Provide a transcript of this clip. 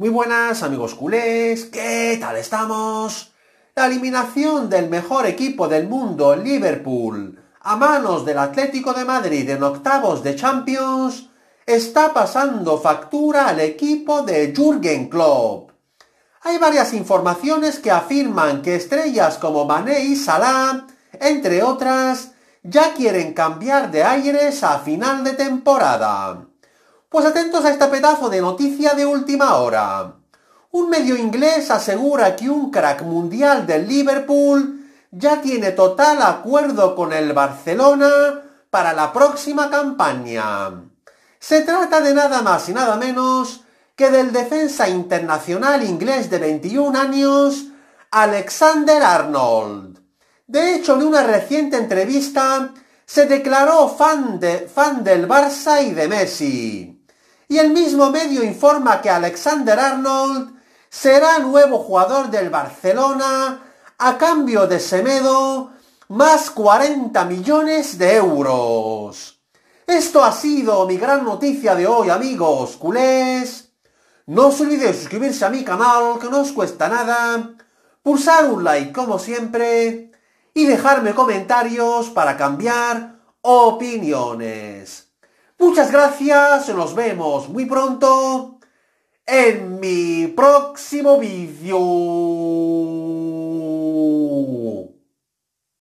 Muy buenas amigos culés, ¿qué tal estamos? La eliminación del mejor equipo del mundo, Liverpool, a manos del Atlético de Madrid en octavos de Champions, está pasando factura al equipo de Jürgen Klopp. Hay varias informaciones que afirman que estrellas como Mané y Salah, entre otras, ya quieren cambiar de aires a final de temporada. Pues atentos a este pedazo de noticia de última hora. Un medio inglés asegura que un crack mundial del Liverpool ya tiene total acuerdo con el Barcelona para la próxima campaña. Se trata de nada más y nada menos que del defensa internacional inglés de 21 años, Alexander Arnold. De hecho, en una reciente entrevista se declaró fan, fan del Barça y de Messi y el mismo medio informa que Alexander Arnold será nuevo jugador del Barcelona a cambio de Semedo más 40 millones de euros. Esto ha sido mi gran noticia de hoy, amigos culés. No os olvidéis suscribirse a mi canal, que no os cuesta nada, pulsar un like como siempre y dejarme comentarios para cambiar opiniones. Muchas gracias, nos vemos muy pronto en mi próximo vídeo.